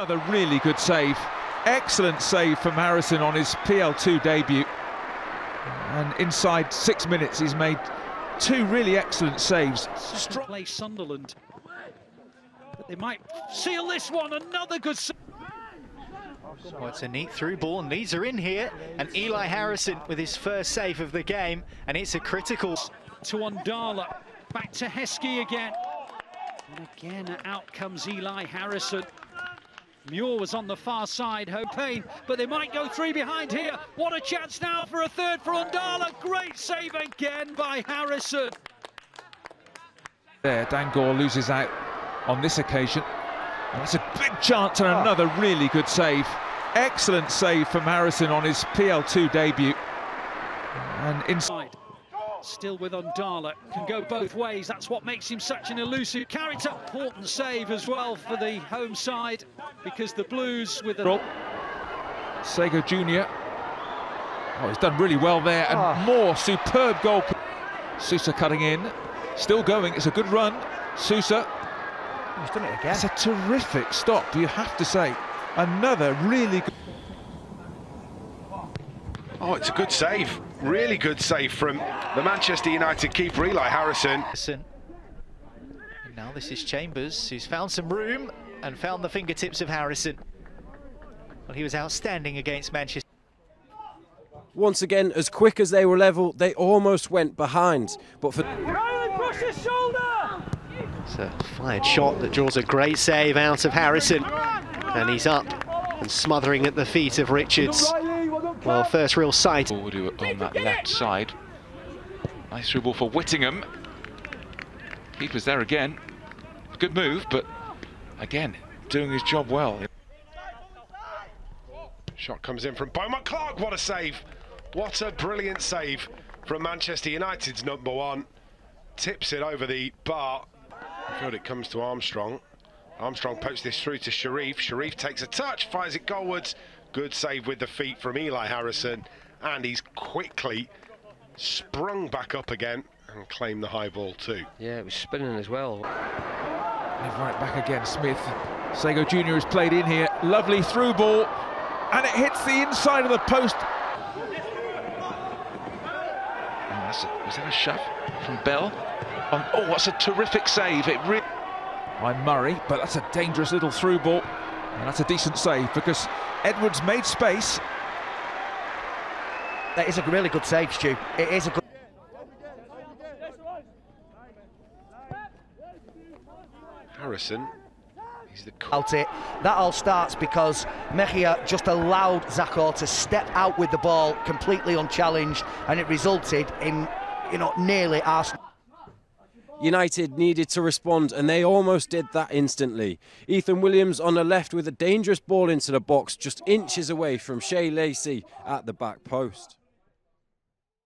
Another really good save. Excellent save from Harrison on his PL2 debut. And inside six minutes, he's made two really excellent saves. Strong play Sunderland. But they might seal this one. Another good save. Well, it's a neat through ball, and these are in here, and Elyh Harrison with his first save of the game, and it's a critical... To Undala, back to Heskey again. And again, out comes Elyh Harrison. Muir was on the far side, Hopane, but they might go three behind here. What a chance now for a third for Undala. Great save again by Harrison. There, Dangor loses out on this occasion. And that's a big chance and another really good save. Excellent save from Harrison on his PL2 debut. And inside. Still with Undala, can go both ways. That's what makes him such an elusive character. Important save as well for the home side because the Blues with the... Sego Jr. Oh, he's done really well there and Oh. more superb goal. Sousa cutting in, still going. It's a good run. Sousa, He's done it again. it's a terrific stop, you have to say. Another really good. Oh, it's a good save. Really good save from the Manchester United keeper, Elyh Harrison. Harrison. And now this is Chambers, who's found some room and found the fingertips of Harrison. Well, he was outstanding against Manchester. Once again, as quick as they were level, they almost went behind. But for It's a fired shot that draws a great save out of Harrison. And he's up and smothering at the feet of Richards. Well, first real sight. Forward on that left side. Nice through ball for Whittingham. Keeper's there again. Good move, but again, doing his job well. Shot comes in from Beaumont Clark. What a save. What a brilliant save from Manchester United's number one. Tips it over the bar. Good, it comes to Armstrong. Armstrong pokes this through to Sharif. Sharif takes a touch, fires it goalwards. Good save with the feet from Elyh Harrison. And he's quickly sprung back up again and claimed the high ball too. Yeah, it was spinning as well. And right back again, Smith. Sego Jr. has played in here. Lovely through ball. And it hits the inside of the post. Oh, that's a, was that a shove from Bell? Oh, oh, what's a terrific save. It really... by Murray, but that's a dangerous little through ball. And that's a decent save because Edwards made space. That is a really good save, Stu. It is a good. Harrison, he's the Out it. That all starts because Mejia just allowed Zako to step out with the ball completely unchallenged, and it resulted in, you know, nearly Arsenal. United needed to respond, and they almost did that instantly. Ethan Williams on the left with a dangerous ball into the box, just inches away from Shea Lacey at the back post.